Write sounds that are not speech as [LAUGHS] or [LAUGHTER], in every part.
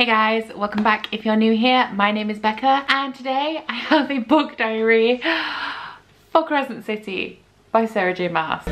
Hey guys, welcome back. If you're new here, my name is Becca and today I have a book diary [GASPS] for Crescent City by Sarah J Maas.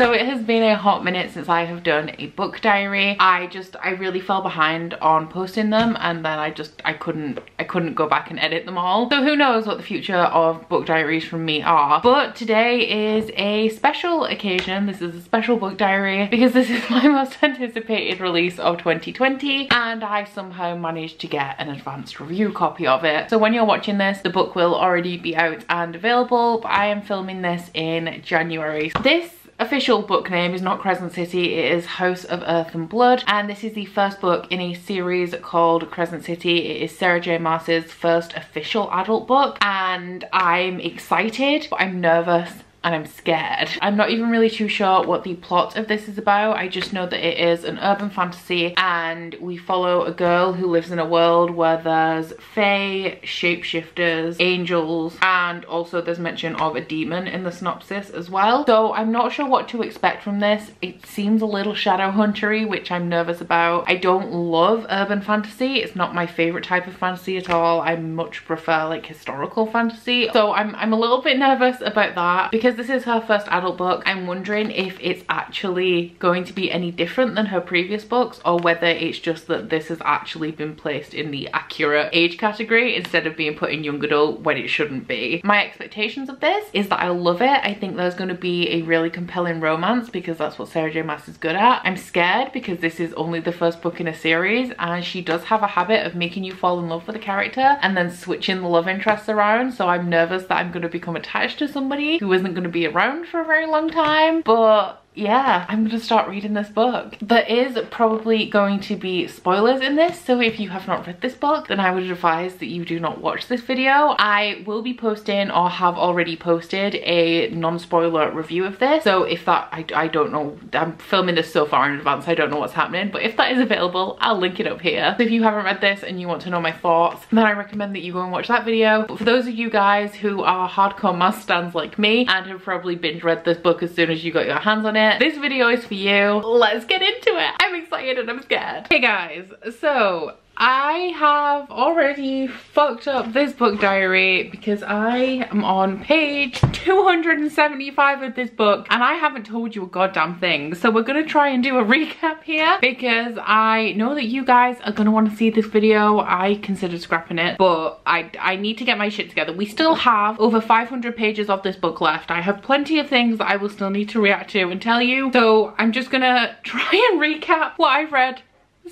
So it has been a hot minute since I have done a book diary. I just, I really fell behind on posting them and then I just, I couldn't, I couldn't go back and edit them all. So who knows what the future of book diaries from me are. But today is a special occasion. This is a special book diary because this is [LAUGHS] my most anticipated release of 2020 and I somehow managed to get an advanced review copy of it. So when you're watching this, the book will already be out and available, but I am filming this in January. This official book name is not Crescent City, it is House of Earth and Blood and this is the first book in a series called Crescent City. It is Sarah J Maas's first official adult book and I'm excited but I'm nervous and I'm scared. I'm not even really too sure what the plot of this is about. I just know that it is an urban fantasy and we follow a girl who lives in a world where there's fae, shapeshifters, angels, and also there's mention of a demon in the synopsis as well. So I'm not sure what to expect from this. It seems a little shadow huntery, which I'm nervous about. I don't love urban fantasy. It's not my favorite type of fantasy at all. I much prefer like historical fantasy. So I'm, I'm a little bit nervous about that because because this is her first adult book, I'm wondering if it's actually going to be any different than her previous books or whether it's just that this has actually been placed in the accurate age category instead of being put in young adult when it shouldn't be. My expectations of this is that I love it. I think there's going to be a really compelling romance because that's what Sarah J Maas is good at. I'm scared because this is only the first book in a series and she does have a habit of making you fall in love with a character and then switching the love interests around so I'm nervous that I'm going to become attached to somebody who isn't going to be around for a very long time but yeah, I'm gonna start reading this book. There is probably going to be spoilers in this, so if you have not read this book, then I would advise that you do not watch this video. I will be posting or have already posted a non-spoiler review of this, so if that, I, I don't know, I'm filming this so far in advance, I don't know what's happening, but if that is available, I'll link it up here. So if you haven't read this and you want to know my thoughts, then I recommend that you go and watch that video. But for those of you guys who are hardcore Maas stands like me and have probably binge read this book as soon as you got your hands on it, This video is for you. Let's get into it. I'm excited and I'm scared. Hey guys, so I have already fucked up this book diary because I am on page 275 of this book and I haven't told you a goddamn thing. So we're gonna try and do a [LAUGHS] recap here because I know that you guys are gonna wanna see this video. I considered scrapping it, but I, I need to get my shit together. We still have over 500 pages of this book left. I have plenty of things that I will still need to react to and tell you. So I'm just gonna [LAUGHS] try and recap what I've read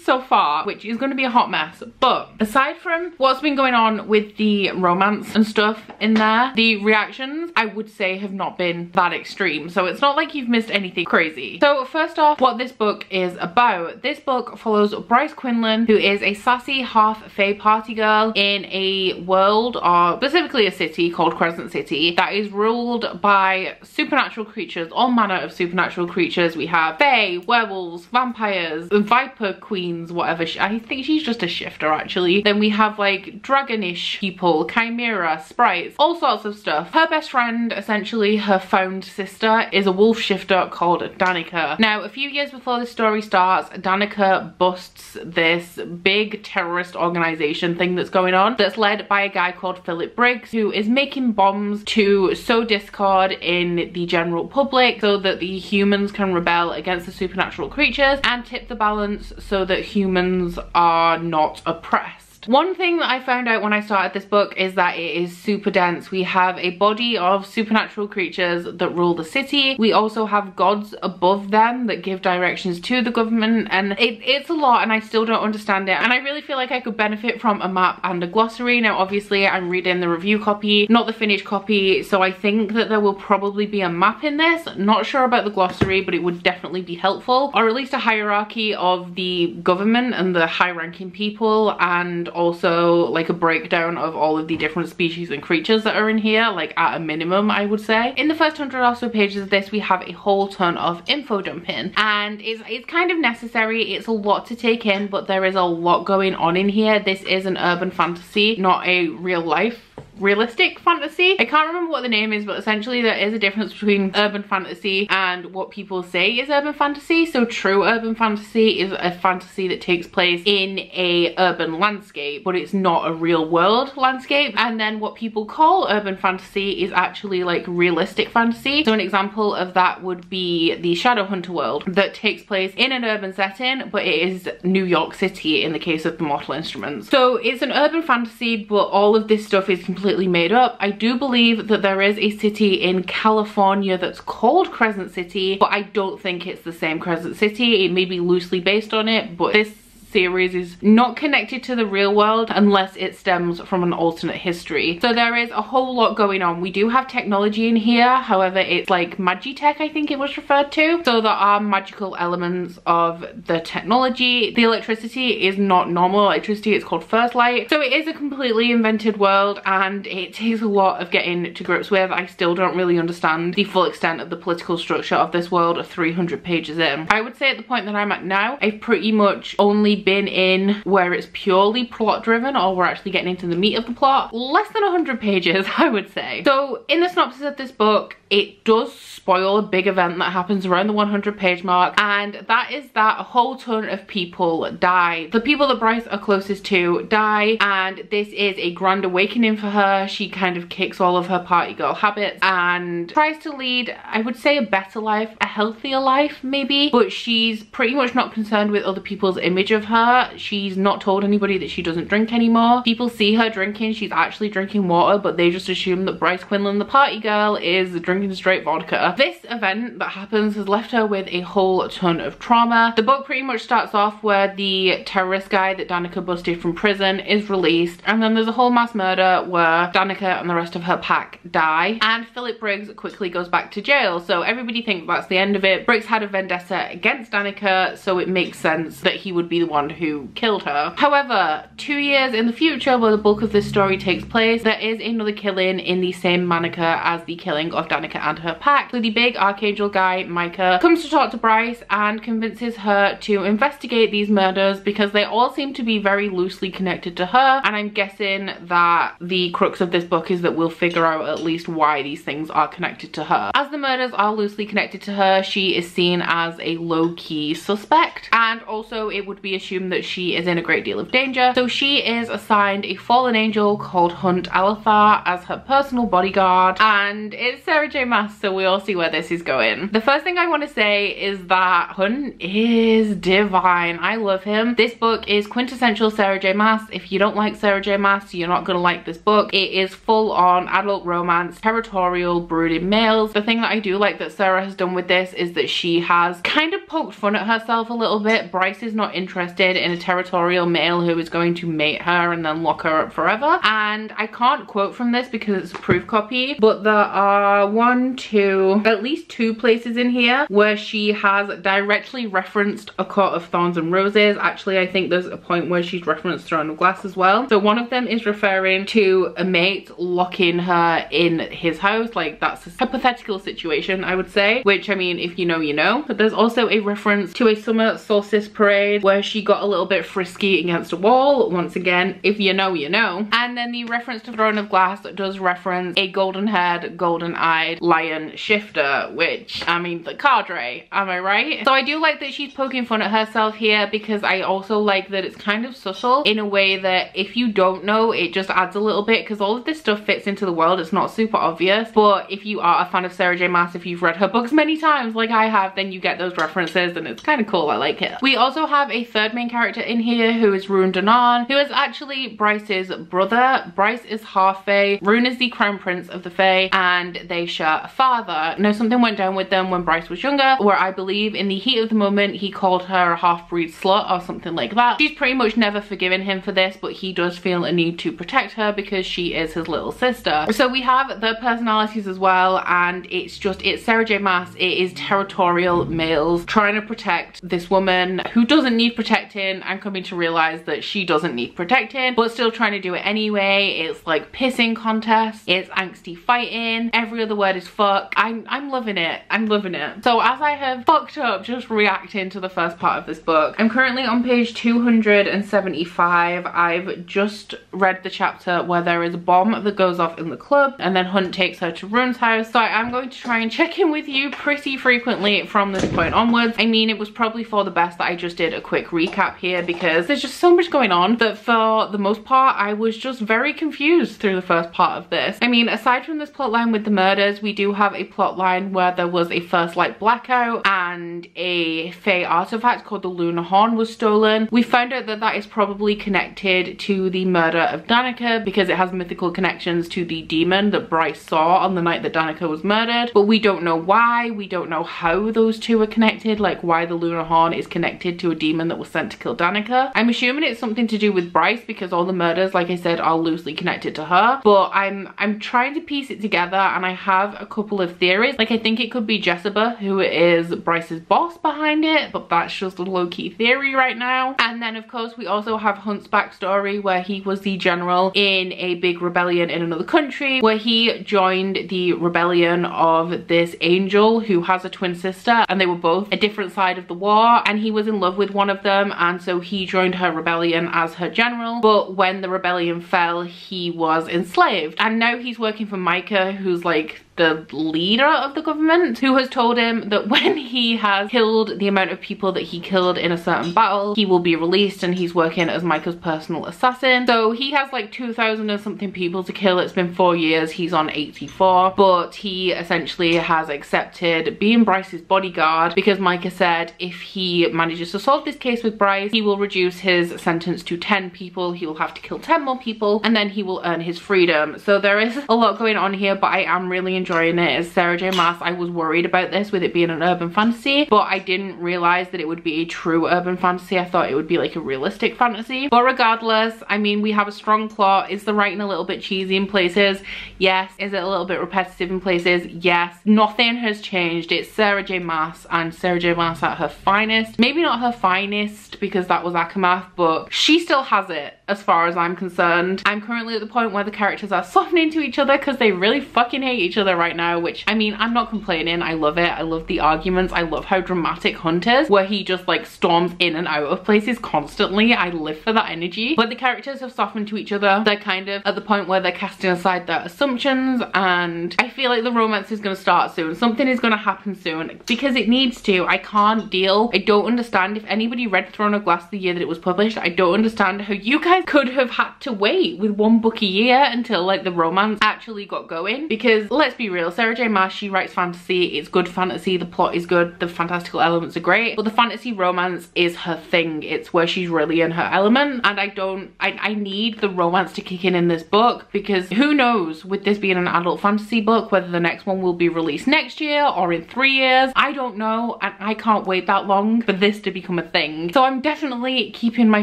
so far, which is going to be a hot mess. But aside from what's been going on with the romance and stuff in there, the reactions I would say have not been that extreme. So it's not like you've missed anything crazy. So first off, what this book is about. This book follows Bryce Quinlan, who is a sassy half fae party girl in a world or specifically a city called Crescent City that is ruled by supernatural creatures, all manner of supernatural creatures. We have fae, werewolves, vampires, viper queens, queens, whatever. I think she's just a shifter actually. Then we have like dragonish people, chimera, sprites, all sorts of stuff. Her best friend, essentially her found sister, is a wolf shifter called Danica. Now, a few years before the story starts, Danica busts this big terrorist organization thing that's going on that's led by a guy called Philip Briggs who is making bombs to sow discord in the general public so that the humans can rebel against the supernatural creatures and tip the balance so that humans are not oppressed. One thing that I found out when I started this book is that it is super dense. We have a body of supernatural creatures that rule the city. We also have gods above them that give directions to the government and it, it's a lot and I still don't understand it. And I really feel like I could benefit from a map and a glossary. Now obviously I'm reading the review copy, not the finished copy. So I think that there will probably be a map in this. Not sure about the glossary, but it would definitely be helpful. Or at least a hierarchy of the government and the high ranking people and also like a breakdown of all of the different species and creatures that are in here, like at a minimum, I would say. In the first hundred or so pages of this, we have a whole ton of info dumping and it's, it's kind of necessary. It's a lot to take in, but there is a lot going on in here. This is an urban fantasy, not a real life realistic fantasy. I can't remember what the name is, but essentially there is a difference between urban fantasy and what people say is urban fantasy. So true urban fantasy is a fantasy that takes place in a urban landscape, but it's not a real world landscape. And then what people call urban fantasy is actually like realistic fantasy. So an example of that would be the Shadowhunter world that takes place in an urban setting, but it is New York City in the case of the Mortal Instruments. So it's an urban fantasy, but all of this stuff is completely made up. I do believe that there is a city in California that's called Crescent City, but I don't think it's the same Crescent City. It may be loosely based on it, but this series is not connected to the real world unless it stems from an alternate history. So there is a whole lot going on. We do have technology in here, however it's like magitech I think it was referred to. So there are magical elements of the technology. The electricity is not normal electricity, it's called first light. So it is a completely invented world and it takes a lot of getting to grips with. I still don't really understand the full extent of the political structure of this world of 300 pages in. I would say at the point that I'm at now, I've pretty much only been in where it's purely plot driven or we're actually getting into the meat of the plot. Less than 100 pages, [LAUGHS] I would say. So in the synopsis of this book, it does spoil a big event that happens around the 100 page mark and that is that a whole ton of people die. The people that Bryce are closest to die and this is a grand awakening for her. She kind of kicks all of her party girl habits and tries to lead, I would say a better life, a healthier life maybe, but she's pretty much not concerned with other people's image of her. She's not told anybody that she doesn't drink anymore. People see her drinking, she's actually drinking water, but they just assume that Bryce Quinlan, the party girl, is drinking straight vodka. This event that happens has left her with a whole ton of trauma. The book pretty much starts off where the terrorist guy that Danica busted from prison is released, and then there's a whole mass murder where Danica and the rest of her pack die, and Philip Briggs quickly goes back to jail. So everybody thinks that's the end of it. Briggs had a vendetta against Danica, so it makes sense that he would be the one who killed her. However, two years in the future where the bulk of this story takes place, there is another killing in the same moniker as the killing of Danica and her pack. So the big archangel guy, Micah, comes to talk to Bryce and convinces her to investigate these murders because they all seem to be very loosely connected to her. And I'm guessing that the crux of this book is that we'll figure out at least why these things are connected to her. As the murders are loosely connected to her, she is seen as a low-key suspect. And also it would be assumed that she is in a great deal of danger. So she is assigned a fallen angel called Hunt Athalar as her personal bodyguard. And it's Sarah J Maas, so we all see where this is going. The first thing I want to say is that Hunt is divine. I love him. This book is quintessential Sarah J Maas. If you don't like Sarah J Maas, you're not gonna like this book. It is full on adult romance, territorial, brooding males. The thing that I do like that Sarah has done with this is that she has kind of poked fun at herself a little bit. Bryce is not interested in a territorial male who is going to mate her and then lock her up forever. And I can't quote from this because it's a proof copy, but there are one, two, at least two places in here where she has directly referenced A Court of Thorns and Roses. Actually, I think there's a point where she's referenced Throne of Glass as well. So one of them is referring to a mate locking her in his house. Like that's a hypothetical situation, I would say, which I mean, if you know, you know. But there's also a reference to a summer solstice parade where she got a little bit frisky against a wall. Once again, if you know, you know. And then the reference to Throne of Glass does reference a golden haired, golden eyed lion shifter, which, I mean, the cadre, am I right? So I do like that she's poking fun at herself here because I also like that it's kind of subtle in a way that if you don't know, it just adds a little bit because all of this stuff fits into the world. It's not super obvious, but if you are a fan of Sarah J Maas, if you've read her books many times like I have, then you get those references and it's kind of cool. I like it. We also have a third main character in here who is Ruhn Danaan, who is actually Bryce's brother. Bryce is half Fae. Ruhn is the crown prince of the Fae and they share father. Now something went down with them when Bryce was younger where I believe in the heat of the moment he called her a half-breed slut or something like that. She's pretty much never forgiven him for this but he does feel a need to protect her because she is his little sister. So we have the personalities as well and it's just, it's Sarah J Maas. It is territorial males trying to protect this woman who doesn't need protecting and coming to realize that she doesn't need protecting but still trying to do it anyway. It's like pissing contests, it's angsty fighting, every other word word is fuck. I'm, I'm loving it. I'm loving it. So as I have fucked up just reacting to the first part of this book, I'm currently on page 275. I've just read the chapter where there is a bomb that goes off in the club and then Hunt takes her to Ruhn's house. So I am going to try and check in with you pretty frequently from this point onwards. I mean, it was probably for the best that I just did a quick recap here because there's just so much going on that for the most part, I was just very confused through the first part of this. I mean, aside from this plot line with the murders, we do have a plot line where there was a first light blackout and a Fae artifact called the Lunar Horn was stolen. We found out that that is probably connected to the murder of Danica because it has mythical connections to the demon that Bryce saw on the night that Danica was murdered. But we don't know why, we don't know how those two are connected, like why the Lunar Horn is connected to a demon that was sent to kill Danica. I'm assuming it's something to do with Bryce because all the murders, like I said, are loosely connected to her. But I'm I'm trying to piece it together and I have a couple of theories. Like I think it could be Jesiba who is Bryce's boss behind it, but that's just a low-key theory right now. And then of course we also have Hunt's backstory where he was the general in a big rebellion in another country where he joined the rebellion of this angel who has a twin sister and they were both a different side of the war and he was in love with one of them and so he joined her rebellion as her general but when the rebellion fell he was enslaved and now he's working for Micah who's like the leader of the government who has told him that when he has killed the amount of people that he killed in a certain battle he will be released and he's working as Micah's personal assassin. So he has like 2,000 or something people to kill. It's been four years. He's on 84 but he essentially has accepted being Bryce's bodyguard because Micah said if he manages to solve this case with Bryce he will reduce his sentence to 10 people. He will have to kill 10 more people and then he will earn his freedom. So there is a lot going on here but I am really enjoying enjoying it is Sarah J Maas. I was worried about this with it being an urban fantasy, but I didn't realize that it would be a true urban fantasy. I thought it would be like a realistic fantasy. But regardless, I mean, we have a strong plot. Is the writing a little bit cheesy in places? Yes. Is it a little bit repetitive in places? Yes. Nothing has changed. It's Sarah J Maas and Sarah J Maas at her finest. Maybe not her finest because that was ACOMAF, but she still has it as far as I'm concerned. I'm currently at the point where the characters are softening to each other because they really fucking hate each other right now, which I mean, I'm not complaining. I love it. I love the arguments. I love how dramatic Hunt is, where he just like storms in and out of places constantly. I live for that energy. But the characters have softened to each other. They're kind of at the point where they're casting aside their assumptions and I feel like the romance is going to start soon. Something is going to happen soon because it needs to. I can't deal. I don't understand if anybody read Throne of Glass the year that it was published. I don't understand how you guys could have had to wait with one book a year until like the romance actually got going. Because let's be real Sarah J. Maas she writes fantasy. It's good fantasy. The plot is good. The fantastical elements are great. But the fantasy romance is her thing. It's where she's really in her element. And I don't I, I need the romance to kick in in this book. Because who knows with this being an adult fantasy book whether the next one will be released next year or in three years. I don't know. And I can't wait that long for this to become a thing. So I'm definitely keeping my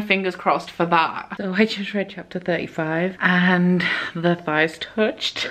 fingers crossed for that. so I just read chapter 35 and the thighs touched.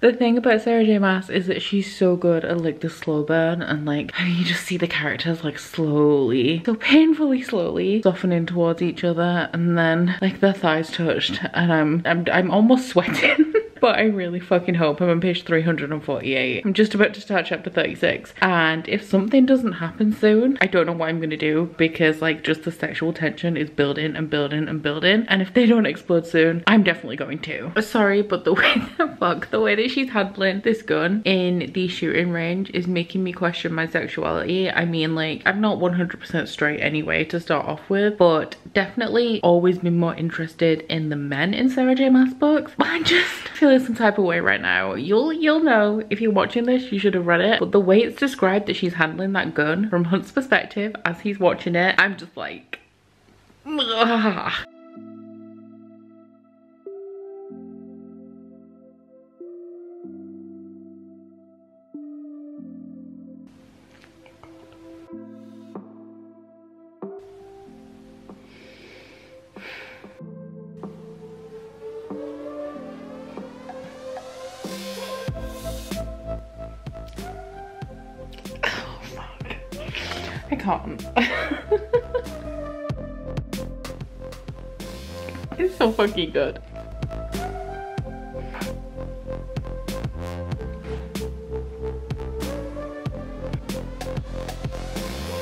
The thing about Sarah J Maas is that she's so good at like the slow burn and like [LAUGHS] you just see the characters like slowly, so painfully slowly softening towards each other and then like their thighs touched and I'm I'm, I'm almost [LAUGHS] sweating. But I really fucking hope I'm on page 348. I'm just about to start chapter 36 and if something doesn't happen soon, I don't know what I'm gonna do because like just the sexual tension is building and building and building and if they don't explode soon, I'm definitely going to. Uh, sorry, but the [LAUGHS] way that fuck, the way that she's handling this gun in the shooting range is making me question my sexuality. I mean like I'm not 100% straight anyway to start off with, but definitely always been more interested in the men in Sarah J Maas books. [LAUGHS] I just feeling some type of way right now. You'll you'll know if you're watching this, you should have read it. But the way it's described that she's handling that gun from Hunt's perspective as he's watching it, I'm just like, ugh. can't. [LAUGHS] it's so fucking good.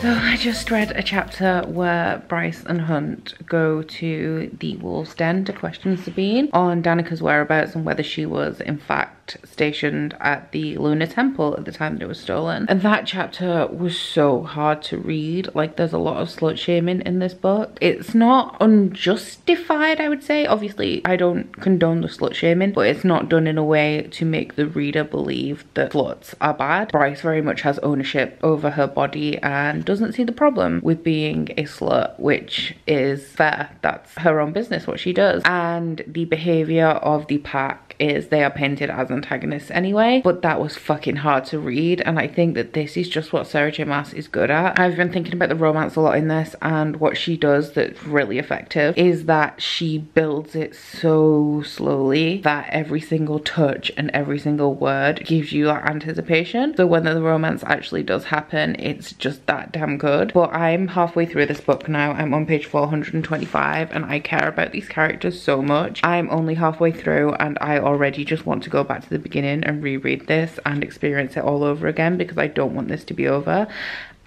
So [SIGHS] I just read a chapter where Bryce and Hunt go to the wolf's den to question Sabine on Danica's whereabouts and whether she was in fact stationed at the Lunar Temple at the time that it was stolen. And that chapter was so hard to read. Like there's a lot of slut shaming in this book. It's not unjustified, I would say. Obviously, I don't condone the slut shaming, but it's not done in a way to make the reader believe that sluts are bad. Bryce very much has ownership over her body and doesn't see the problem with being a slut, which is fair. That's her own business, what she does. And the behavior of the pack is they are painted as antagonists anyway, but that was fucking hard to read. And I think that this is just what Sarah J Maas is good at. I've been thinking about the romance a lot in this and what she does that's really effective is that she builds it so slowly that every single touch and every single word gives you that anticipation. So when the romance actually does happen, it's just that damn good. But I'm halfway through this book now. I'm on page 425 and I care about these characters so much. I'm only halfway through and I already just want to go back to the beginning and reread this and experience it all over again because I don't want this to be over.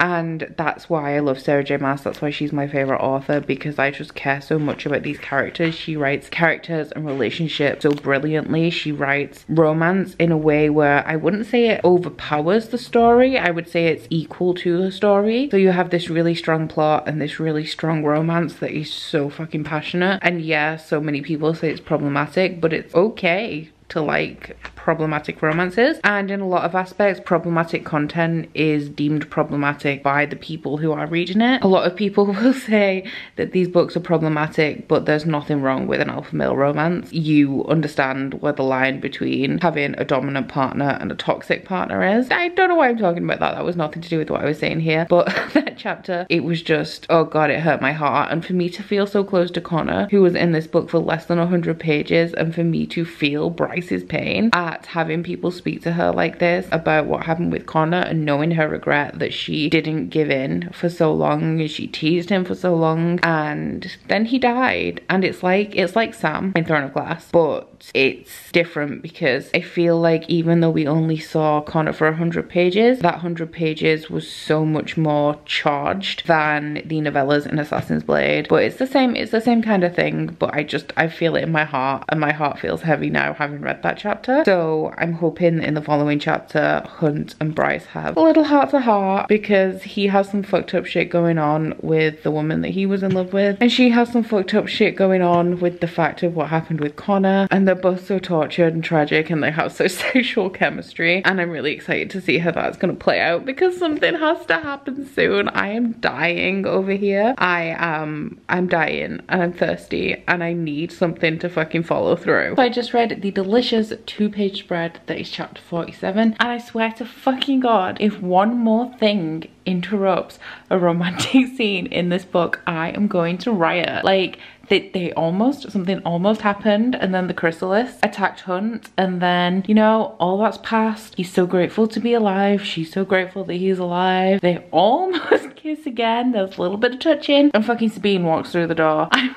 And that's why I love Sarah J. Maas. That's why she's my favorite author because I just care so much about these characters. She writes characters and relationships so brilliantly. She writes romance in a way where I wouldn't say it overpowers the story. I would say it's equal to the story. So you have this really strong plot and this really strong romance that is so fucking passionate. And yeah so many people say it's problematic but it's okay to like problematic romances and in a lot of aspects problematic content is deemed problematic by the people who are reading it. A lot of people [LAUGHS] will say that these books are problematic but there's nothing wrong with an alpha male romance. You understand where the line between having a dominant partner and a toxic partner is. I don't know why I'm talking about that. That was nothing to do with what I was saying here but [LAUGHS] that chapter it was just oh god it hurt my heart and for me to feel so close to Connor who was in this book for less than 100 pages and for me to feel Bryce's pain at having people speak to her like this about what happened with Connor and knowing her regret that she didn't give in for so long and she teased him for so long and then he died. And it's like it's like Sam in Throne of Glass but it's different because I feel like even though we only saw Connor for 100 pages that 100 pages was so much more charged than the novellas in Assassin's Blade. But it's the same it's the same kind of thing but I just I feel it in my heart and my heart feels heavy now having read that chapter so I'm hoping in the following chapter Hunt and Bryce have a little heart to heart because he has some fucked up shit going on with the woman that he was in love with and she has some fucked up shit going on with the fact of what happened with Connor and they're both so tortured and tragic and they have so [LAUGHS] sexual chemistry and I'm really excited to see how that's gonna play out because something has to happen soon. I am dying over here. I am, I'm dying and I'm thirsty and I need something to fucking follow through. I just read the delicious two page spread that is chapter 47 and I swear to fucking god if one more thing interrupts a romantic [LAUGHS] scene in this book I am going to riot. Like they, they almost something almost happened and then the chrysalis attacked hunt and then you know all that's past he's so grateful to be alive she's so grateful that he's alive they almost [LAUGHS] kiss again there's a little bit of touching and fucking sabine walks through the door [LAUGHS] i'm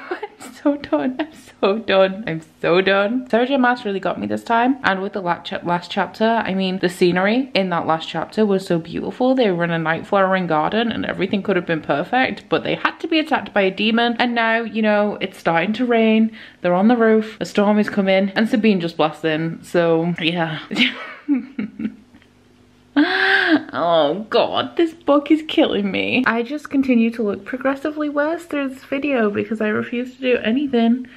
so done i'm so done. I'm so done. Sarah J Maas really got me this time. And with the last chapter, I mean, the scenery in that last chapter was so beautiful. They were in a night flowering garden and everything could have been perfect, but they had to be attacked by a demon. And now, you know, it's starting to rain. They're on the roof. A storm is coming and Sabine just blasts in. So yeah. [LAUGHS] oh god, this book is killing me. I just continue to look progressively worse through this video because I refuse to do anything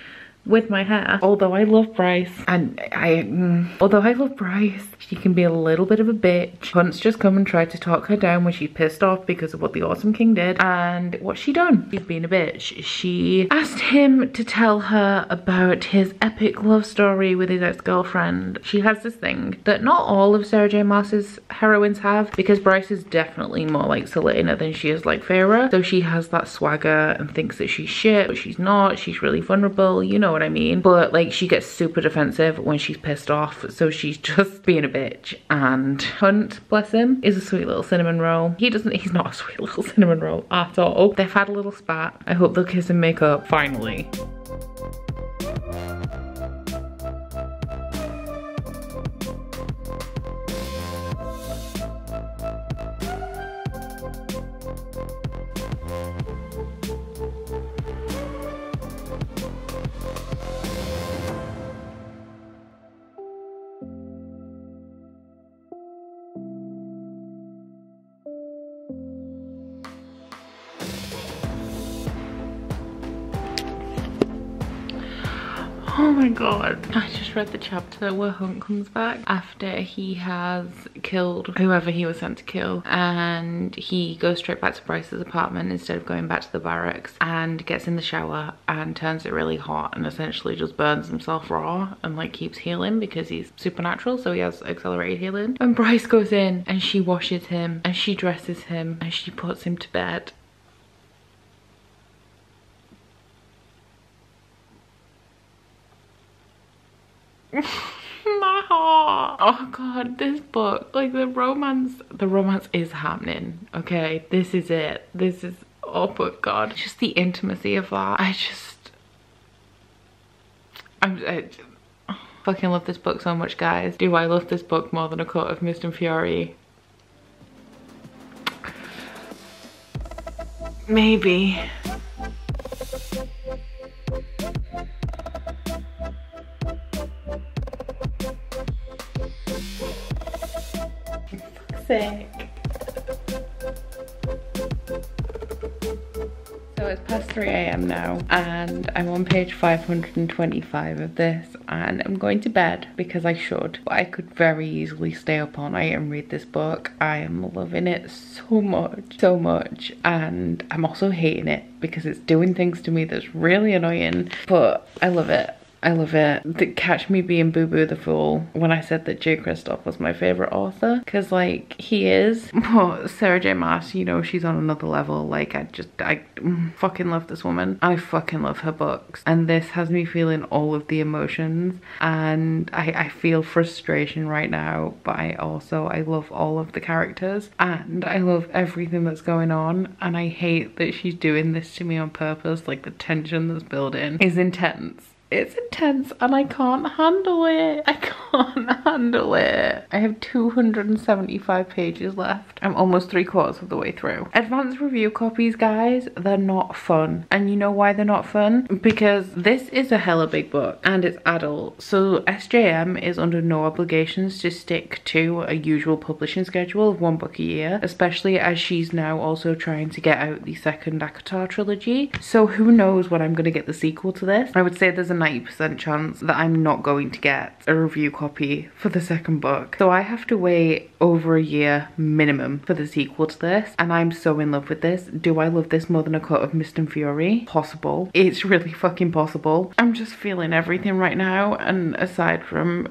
with my hair. Although I love Bryce and I, mm, although I love Bryce, she can be a little bit of a bitch. Hunt's just come and tried to talk her down when she's pissed off because of what the Autumn King did. And what's she done? She's been a bitch. She asked him to tell her about his epic love story with his ex-girlfriend. She has this thing that not all of Sarah J Maas's heroines have because Bryce is definitely more like Celaena than she is like Feyre. So she has that swagger and thinks that she's shit, but she's not. She's really vulnerable, you know what I mean? But like she gets super defensive when she's pissed off. So she's [LAUGHS] just being a bitch. And Hunt, bless him, is a sweet little cinnamon roll. He doesn't, he's not a [LAUGHS] sweet little cinnamon roll at all. They've had a little spat. I hope they'll kiss and make up finally. My god. I just read the chapter where Hunt comes back after he has killed whoever he was sent to kill and he goes straight back to Bryce's apartment instead of going back to the barracks and gets in the shower and turns it really hot and essentially just burns himself raw and like keeps healing because he's supernatural so he has accelerated healing. And Bryce goes in and she washes him and she dresses him and she puts him to bed [LAUGHS] my heart. Oh god this book like the romance the romance is happening okay? This is it. This is oh but god just the intimacy of that. I just i'm I, fucking love this book so much guys. Do i love this book more than a court of mist and fury? Maybe a.m. now and I'm on page 525 of this and I'm going to bed because I should. But I could very easily stay up all night and read this book. I am loving it so much, so much. And I'm also hating it because it's doing things to me that's really annoying. But I love it. I love it. The, catch me being Boo Boo the Fool when I said that Jay Kristoff was my favorite author because like he is. [LAUGHS] But Sarah J Maas, you know, she's on another level. Like I just, I fucking love this woman. I fucking love her books. And this has me feeling all of the emotions and I, I feel frustration right now, but I also, I love all of the characters and I love everything that's going on and I hate that she's doing this to me on purpose. Like the tension that's building is intense it's intense and I can't handle it. I [LAUGHS] can't handle it. I have 275 pages left. I'm almost three quarters of the way through. Advanced review copies, guys, they're not fun. And you know why they're not fun? Because this is a hella big book and it's adult. So SJM is under no obligations to stick to a usual publishing schedule of one book a year, especially as she's now also trying to get out the second ACOTAR trilogy. So who knows when I'm going to get the sequel to this. I would say there's a 90% chance that I'm not going to get a review copy for the second book. So I have to wait over a year minimum for the sequel to this and I'm so in love with this. Do I love this more than a Court of Mist and Fury? Possible. It's really fucking possible. I'm just feeling everything right now and aside from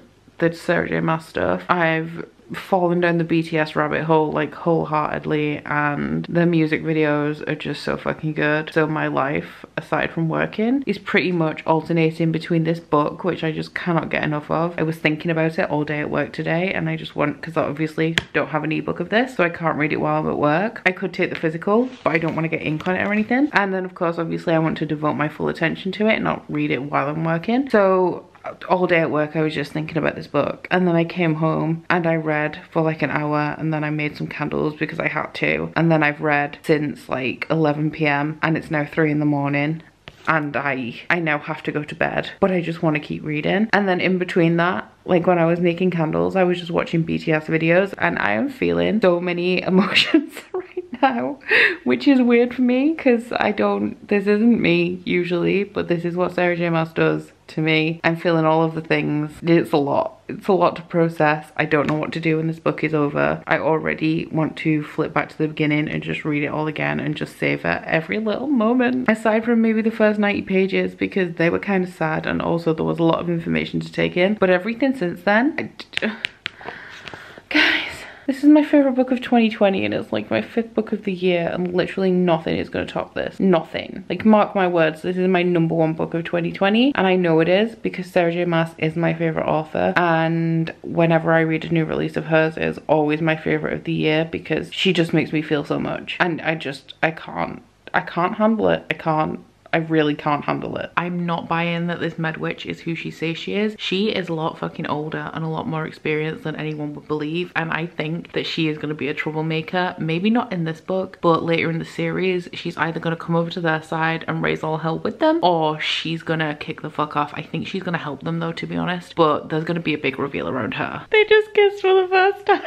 the Sarah J Maas stuff, I've fallen down the BTS rabbit hole like wholeheartedly and the music videos are just so fucking good. So my life, aside from working, is pretty much alternating between this book, which I just cannot get enough of. I was thinking about it all day at work today and I just want, because I obviously don't have an ebook of this, so I can't read it while I'm at work. I could take the physical, but I don't want to get ink on it or anything. And then of course, obviously I want to devote my full attention to it and not read it while I'm working. So all day at work I was just thinking about this book. And then I came home and I read for like an hour and then I made some candles because I had to. And then I've read since like 11 p.m. and it's now 3 in the morning and I I now have to go to bed. But I just want to keep reading. And then in between that like when I was making candles I was just watching BTS videos and I am feeling so many [LAUGHS] emotions right now which is weird for me because I don't this isn't me usually but this is what Sarah J. Maas does to me. I'm feeling all of the things. It's a lot. It's a lot to process. I don't know what to do when this book is over. I already want to flip back to the beginning and just read it all again and just savor every little moment. Aside from maybe the first 90 pages because they were kind of sad and also there was a lot of information to take in. But everything since then, I, [SIGHS] guys, this is my favorite book of 2020 and it's like my fifth book of the year and literally nothing is going to top this. Nothing. Like mark my words, this is my number one book of 2020 and I know it is because Sarah J Maas is my favorite author and whenever I read a new release of hers is always my favorite of the year because she just makes me feel so much and I just, I can't, I can't handle it. I can't I really can't handle it. I'm not buying that this med witch is who she says she is. She is a lot fucking older and a lot more experienced than anyone would believe. And I think that she is going to be a troublemaker. Maybe not in this book, but later in the series, she's either going to come over to their side and raise all hell with them or she's going to kick the fuck off. I think she's going to help them though, to be honest. But there's going to be a big reveal around her. They just kissed for the first time.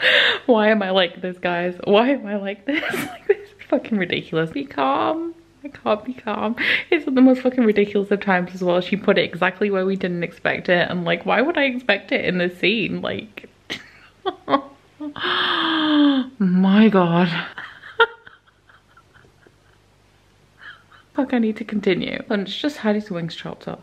[LAUGHS] Why am I like this, guys? Why am I like this? [LAUGHS] like this fucking ridiculous. Be calm. I can't be calm. It's the most fucking ridiculous of times as well. She put it exactly where we didn't expect it. And like, why would I expect it in the scene? Like, [GASPS] my God. [LAUGHS] Fuck, I need to continue. Lunch just had his wings chopped off.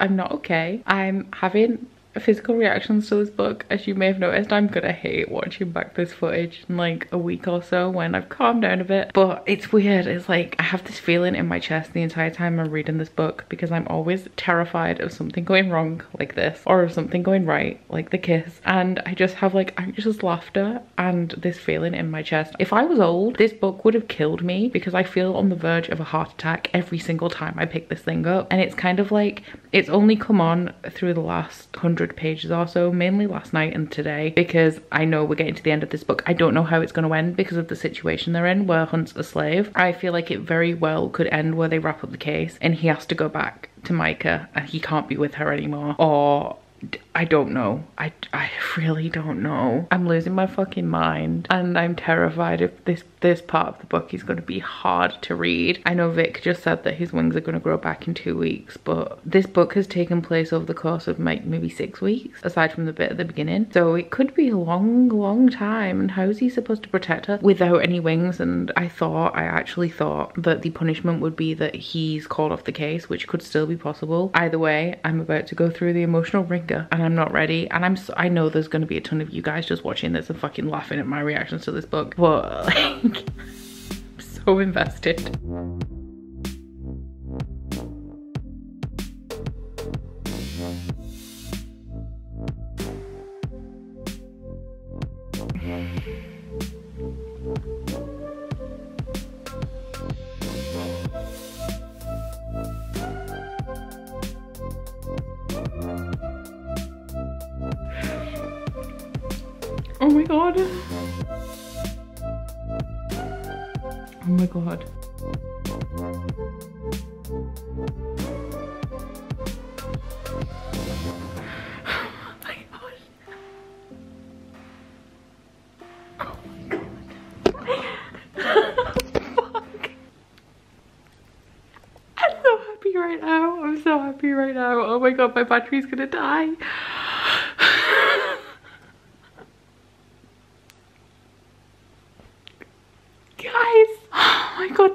I'm not okay. I'm having physical reactions to this book as you may have noticed i'm gonna hate watching back this footage in like a week or so when i've calmed down a bit. But it's weird it's like i have this feeling in my chest the entire time i'm reading this book because i'm always terrified of something going wrong like this or of something going right like the kiss. And i just have like anxious laughter and this feeling in my chest. If i was old this book would have killed me because i feel on the verge of a heart attack every single time i pick this thing up. And it's kind of like it's only come on through the last hundred 100 pages or so, mainly last night and today, because I know we're getting to the end of this book. I don't know how it's going to end because of the situation they're in where Hunt's a slave. I feel like it very well could end where they wrap up the case and he has to go back to Micah and he can't be with her anymore or I don't know. I, I really don't know. I'm losing my fucking mind and I'm terrified if this this part of the book is going to be hard to read. I know Vic just said that his wings are going to grow back in two weeks, but this book has taken place over the course of like maybe six weeks, aside from the bit at the beginning. So it could be a long, long time. And how is he supposed to protect her without any wings? And I thought, I actually thought that the punishment would be that he's called off the case, which could still be possible. Either way, I'm about to go through the emotional and I'm not ready. And I'm so, I know there's going to be a ton of you guys just watching this and fucking laughing at my reactions to this book, but [LAUGHS] like, I'm so invested. Oh my god. Oh my god. Oh [LAUGHS] I'm so happy right now. I'm so happy right now. Oh my god, my battery's gonna die.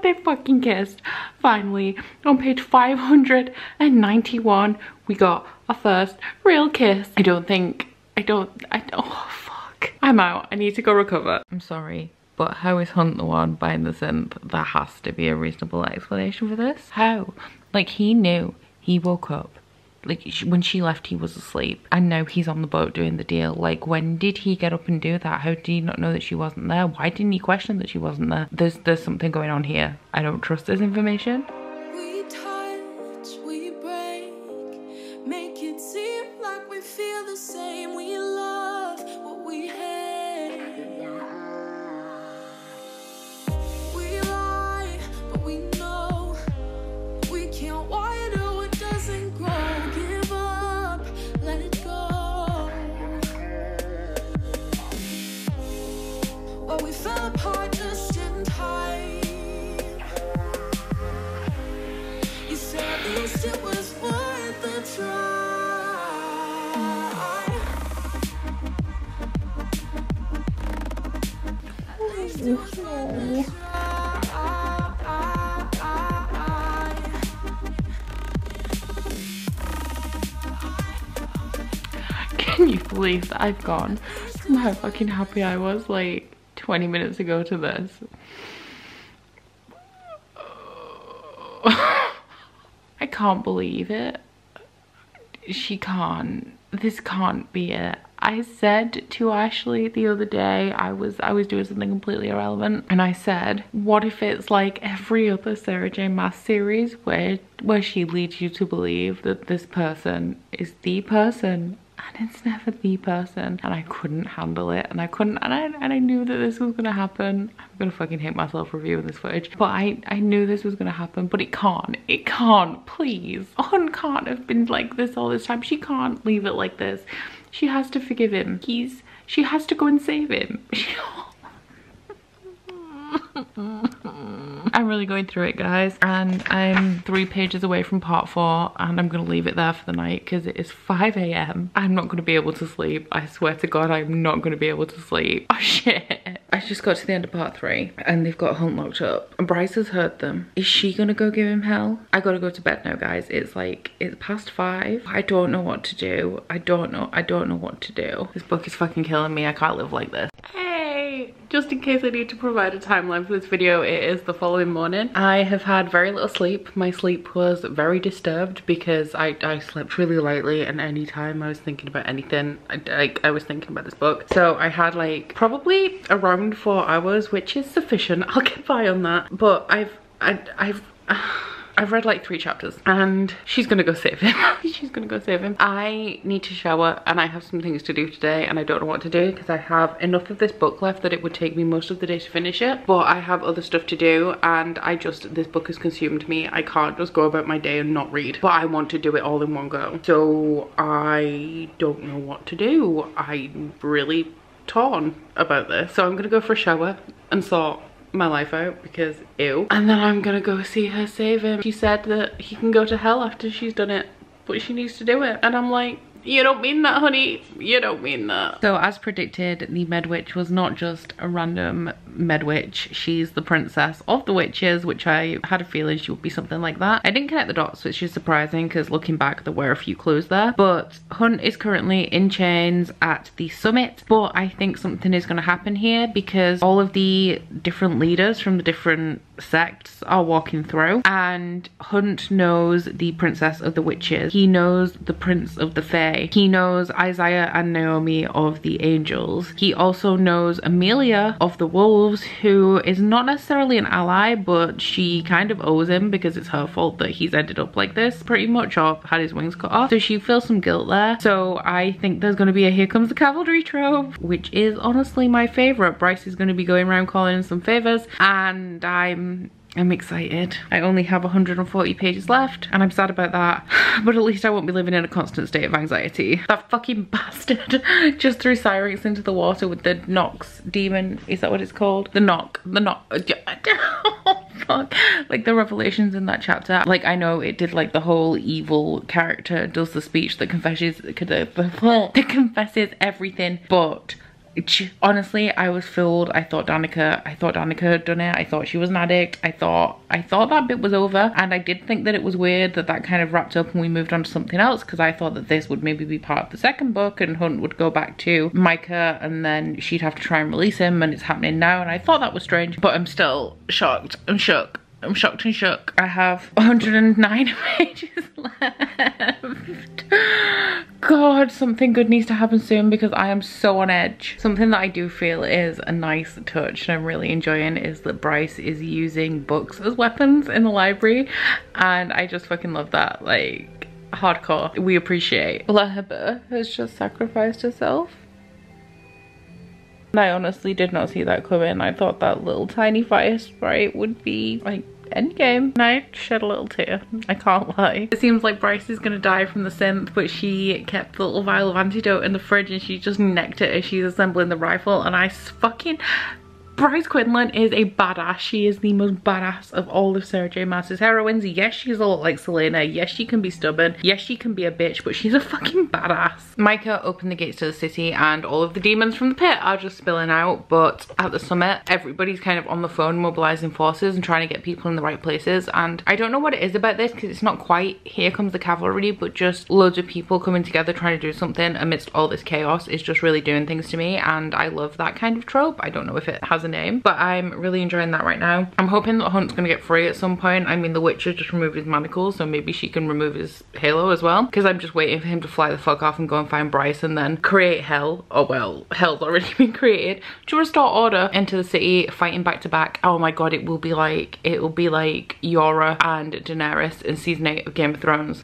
they fucking kissed. Finally, on page 591, we got our first real kiss. I don't think, I don't, I, oh fuck. I'm out, I need to go recover. I'm sorry, but how is Hunt the one buying the synth? There has to be a reasonable explanation for this. How? Like he knew, he woke up, like when she left he was asleep. And now he's on the boat doing the deal. Like when did he get up and do that? How did he not know that she wasn't there? Why didn't he question that she wasn't there? There's there's something going on here. I don't trust this information Can you believe that I've gone? From how fucking happy I was like 20 minutes ago to this? [LAUGHS] I can't believe it. She can't. This can't be it. I said to Ashley the other day, I was I was doing something completely irrelevant, and I said, what if it's like every other Sarah J Maas series where where she leads you to believe that this person is the person and it's never the person. And I couldn't handle it. And I couldn't and I, and I knew that this was gonna happen. I'm gonna fucking hate myself reviewing this footage. But I I knew this was gonna happen. But it can't it can't please. On can't have been like this all this time. She can't leave it like this. She has to forgive him. He's she has to go and save him [LAUGHS] [LAUGHS] I'm really going through it guys and I'm three pages away from part four and I'm gonna leave it there for the night because it is 5 a.m. I'm not gonna be able to sleep. I swear to God, I'm not gonna be able to sleep. [LAUGHS] Oh shit. I just got to the end of part three and they've got Hunt locked up. And Bryce has heard them. Is she gonna go give him hell? I gotta go to bed now guys. It's like, it's past five. I don't know what to do. I don't know, I don't know what to do. This book is fucking killing me. I can't live like this. Hey, just in case I need to provide a timeline for this video, it is the following morning. I have had very little sleep. My sleep was very disturbed because I, I slept really lightly and anytime I was thinking about anything, I, like I was thinking about this book. So I had like probably around four hours, which is sufficient. [LAUGHS] I'll get by on that. But I've, I, I've, [SIGHS] I've read like three chapters and she's gonna go save him. [LAUGHS] she's gonna go save him. I need to shower and I have some things to do today and I don't know what to do because I have enough of this book left that it would take me most of the day to finish it. But I have other stuff to do and I just, this book has consumed me. I can't just go about my day and not read. But I want to do it all in one go. So I don't know what to do. I'm really torn about this. So I'm gonna go for a shower and sort my life out because ew. And then I'm gonna go see her save him. She said that he can go to hell after she's done it, but she needs to do it. And I'm like, you don't mean that, honey. You don't mean that. So as predicted, the Medwitch was not just a random Medwitch. She's the princess of the witches, which I had a feeling she would be something like that. I didn't connect the dots, which is surprising because looking back, there were a few clues there. But Hunt is currently in chains at the summit, but I think something is going to happen here because all of the different leaders from the different sects are walking through and Hunt knows the princess of the witches. He knows the prince of the fae. He knows Isaiah and Naomi of the angels. He also knows Amelie of the wolves who is not necessarily an ally but she kind of owes him because it's her fault that he's ended up like this pretty much or had his wings cut off. So she feels some guilt there. So I think there's going to be a here comes the cavalry trope which is honestly my favorite. Bryce is going to be going around calling in some favors and I'm I'm excited. I only have 140 pages left and I'm sad about that. [SIGHS] But at least I won't be living in a constant state of anxiety. That fucking [LAUGHS] bastard [LAUGHS] just threw Syrinx into the water with the Nox demon. Is that what it's called? The Knock. The Knock. [LAUGHS] oh, fuck. Like the revelations in that chapter. Like I know it did like the whole evil character does the speech that confesses, that confesses everything. But honestly i was fooled. I thought danika i thought danika had done it. I thought she was an addict. I thought i thought that bit was over. And i did think that it was weird that that kind of wrapped up and we moved on to something else because i thought that this would maybe be part of the second book and hunt would go back to micah and then she'd have to try and release him and it's happening now. And i thought that was strange but i'm still shocked. I'm shook I'm shocked and shook. I have [LAUGHS] 109 [LAUGHS] pages left. God, something good needs to happen soon because I am so on edge. Something that I do feel is a nice touch and I'm really enjoying is that Bryce is using books as weapons in the library and I just fucking love that. Like, hardcore. We appreciate. Lehabah has just sacrificed herself. I honestly did not see that coming. I thought that little tiny fire sprite would be like Endgame. And I shed a little tear, I can't lie. It seems like Bryce is gonna die from the synth, but she kept the little vial of antidote in the fridge and she just necked it as she's assembling the rifle and I fucking Bryce Quinlan is a badass. She is the most badass of all of Sarah J Maas's heroines. Yes, she's a lot like Celaena. Yes, she can be stubborn. Yes, she can be a bitch, but she's a fucking badass. Micah opened the gates to the city and all of the demons from the pit are just spilling out. But at the summit, everybody's kind of on the phone mobilizing forces and trying to get people in the right places. And I don't know what it is about this because it's not quite here comes the cavalry, but just loads of people coming together trying to do something amidst all this chaos is just really doing things to me. And I love that kind of trope. I don't know if it has name, but I'm really enjoying that right now. I'm hoping that Hunt's gonna get free at some point. I mean, the Witcher just removed his manacles, so maybe she can remove his halo as well. Because I'm just waiting for him to fly the fuck off and go and find Bryce and then create hell. Oh well, hell's already [LAUGHS] been created to restore order into the city, fighting back to back. Oh my god, it will be like, it will be like Yara and Daenerys in season 8 of Game of Thrones.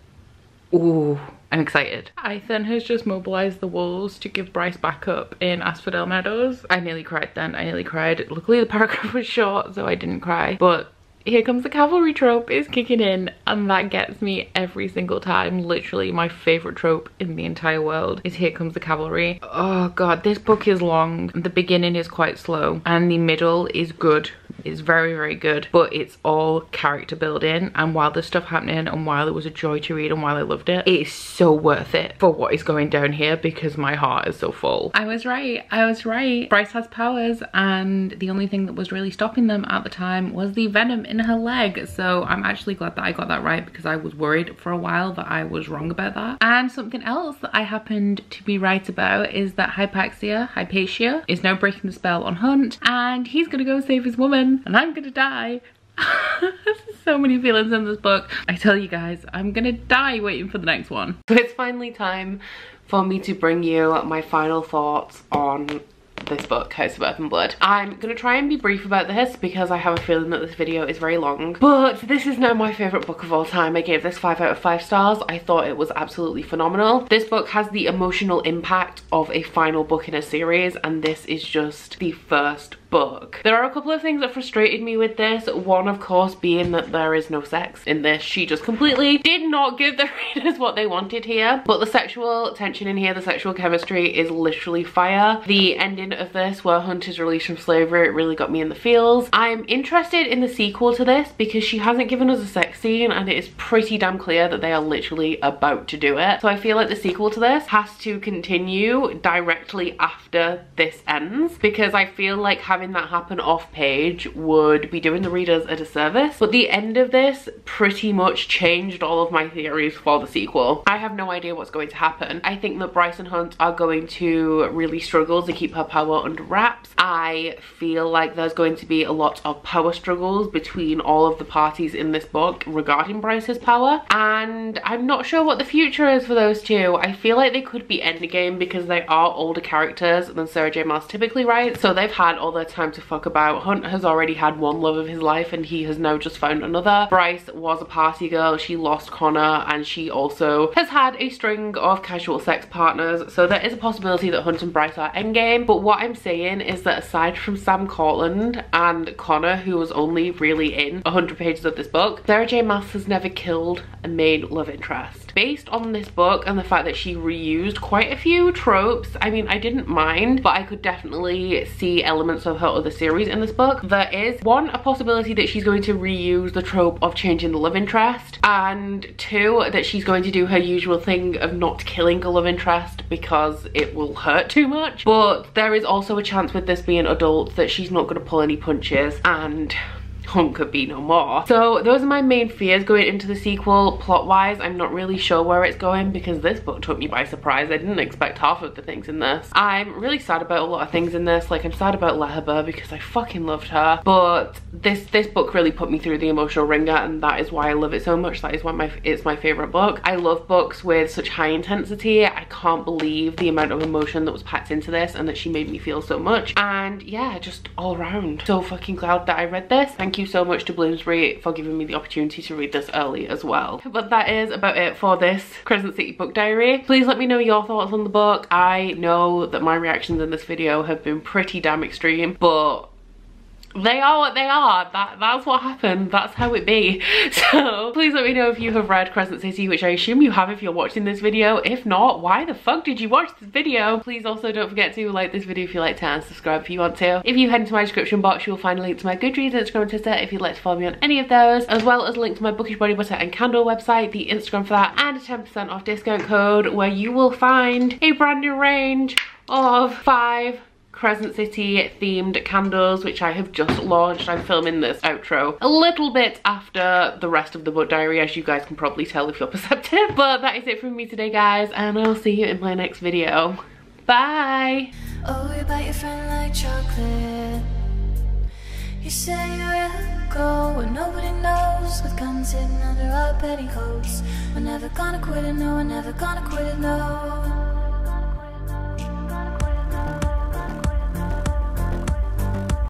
Ooh. I'm excited. Ithan has just mobilized the wolves to give Bryce backup in Asphodel Meadows. I nearly cried then, I nearly cried. Luckily the paragraph [LAUGHS] was short so I didn't cry. But here comes the cavalry trope is kicking in and that gets me every single time literally my favorite trope in the entire world is here comes the cavalry oh god this book is long the beginning is quite slow and the middle is good It's very, very good, but it's all character building. And while there's stuff happening and while it was a joy to read and while I loved it, it is so worth it for what is going down here because my heart is so full. I was right. I was right. Bryce has powers and the only thing that was really stopping them at the time was the venom in her leg. So I'm actually glad that I got that right because I was worried for a while that I was wrong about that. And something else that I happened to be right about is that Hypaxia, Hypatia, is now breaking the spell on Hunt and he's gonna go save his woman and I'm gonna die. [LAUGHS] so many feelings in this book. I tell you guys, I'm gonna die waiting for the next one. So it's finally time for me to bring you my final thoughts on this book, House of Earth and Blood. I'm gonna try and be brief about this because I have a feeling that this video is very long, but this is now my favorite book of all time. I gave this five out of five stars. I thought it was absolutely phenomenal. This book has the emotional impact of a final book in a series and this is just the first book. There are a couple of things that frustrated me with this. One, of course, being that there is no sex in this. She just completely did not give the [LAUGHS] readers what they wanted here. But the sexual tension in here, the sexual chemistry is literally fire. The ending of this where Hunt is released from slavery, it really got me in the feels. I'm interested in the sequel to this because she hasn't given us a sex scene and it is pretty damn clear that they are literally about to do it. So I feel like the sequel to this has to continue directly after this ends because I feel like having having that happen off page would be doing the readers a disservice. But the end of this pretty much changed all of my theories for the sequel. I have no idea what's going to happen. I think that Bryson Hunt are going to really struggle to keep her power under wraps. I feel like there's going to be a lot of power struggles between all of the parties in this book regarding Bryce's power. And I'm not sure what the future is for those two. I feel like they could be endgame because they are older characters than Sarah J Maas typically writes. So they've had all their time to fuck about. Hunt has already had one love of his life and he has now just found another. Bryce was a party girl. She lost Connor and she also has had a string of casual sex partners. So there is a possibility that Hunt and Bryce are endgame. But what I'm saying is that aside from Sam Cortland and Connor, who was only really in 100 pages of this book, Sarah J Maas has never killed a main love interest. Based on this book and the fact that she reused quite a few tropes, I mean, I didn't mind, but I could definitely see elements of her other series in this book. There is one, a possibility that she's going to reuse the trope of changing the love interest and two, that she's going to do her usual thing of not killing a love interest because it will hurt too much. But there is also a chance with this being adult that she's not going to pull any punches and Hunt could be no more. So those are my main fears going into the sequel. Plot wise, I'm not really sure where it's going because this book took me by surprise. I didn't expect half of the things in this. I'm really sad about a lot of things in this. Like I'm sad about Lehabah because I fucking loved her. But this this book really put me through the emotional ringer and that is why I love it so much. That is why my it's my favorite book. I love books with such high intensity. I can't believe the amount of emotion that was packed into this and that she made me feel so much. And yeah, just all around. So fucking glad that I read this. Thank thank you so much to Bloomsbury for giving me the opportunity to read this early as well. But that is about it for this Crescent City book diary. Please let me know your thoughts on the book. I know that my reactions in this video have been pretty damn extreme, but they are what they are. That that's what happened. That's how it be. [LAUGHS] So please let me know if you have read crescent city which i assume you have if you're watching this video. If not why the fuck did you watch this video? Please also don't forget to like this video if you like to and subscribe if you want to. If you head into my description box you'll find a link to my goodreads instagram and twitter if you'd like to follow me on any of those as well as a link to my bookish body butter and candle website the instagram for that and a 10 percent off discount code where you will find a brand new range of five Crescent City themed candles, which I have just launched. I'm filming this outro a little bit after the rest of the book diary, as you guys can probably tell if you're [LAUGHS] perceptive. But that is it from me today, guys, and I'll see you in my next video. Bye! Oh, you bite your friend like chocolate. You say you'll go nobody knows With guns hidden under our petticoats We're never gonna quit it, no, we're never gonna quit it, no